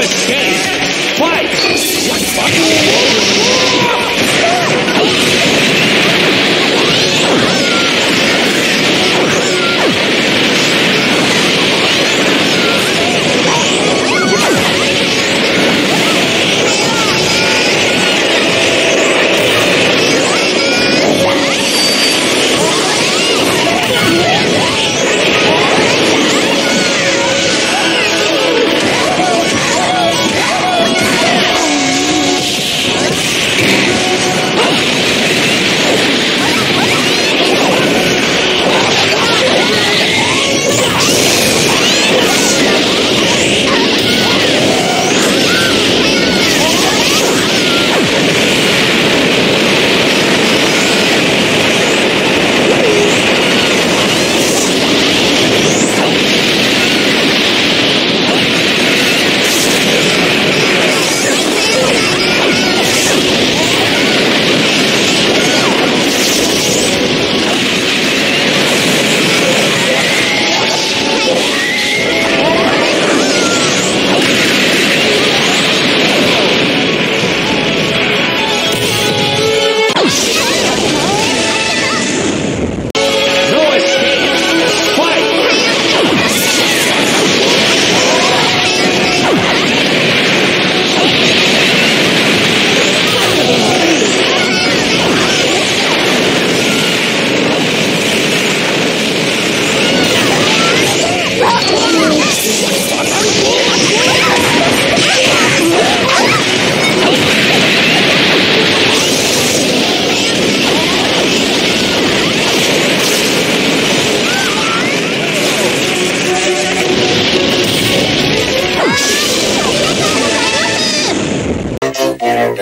Escape! Fight!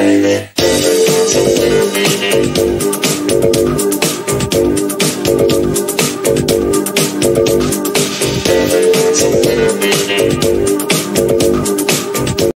Baby.